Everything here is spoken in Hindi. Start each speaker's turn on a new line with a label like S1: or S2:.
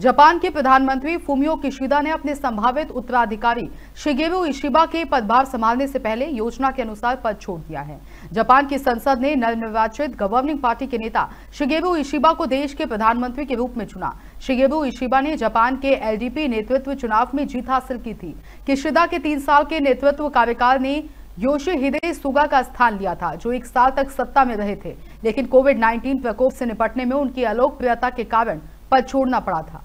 S1: जापान के प्रधानमंत्री फुमियो किशिदा ने अपने संभावित उत्तराधिकारी शिगेबो इशिबा के पदभार संभालने से पहले योजना के अनुसार पद छोड़ दिया है। जापान की संसद ने नवनिर्वाचित गवर्निंग पार्टी के नेता शिगेबो इशिबा को देश के प्रधानमंत्री के रूप में चुना। शिगेबो इशिबा ने जापान के एलडीपी नेतृत्व चुनाव में जीत हासिल की थी। किशिदा के तीन साल के नेतृत्व कार्यकाल ने योशी हिदे सुगा का स्थान लिया था, जो एक साल तक सत्ता में रहे थे। लेकिन कोविड 19 प्रकोप से निपटने में उनकी अलोकप्रियता के कारण पद छोड़ना पड़ा था।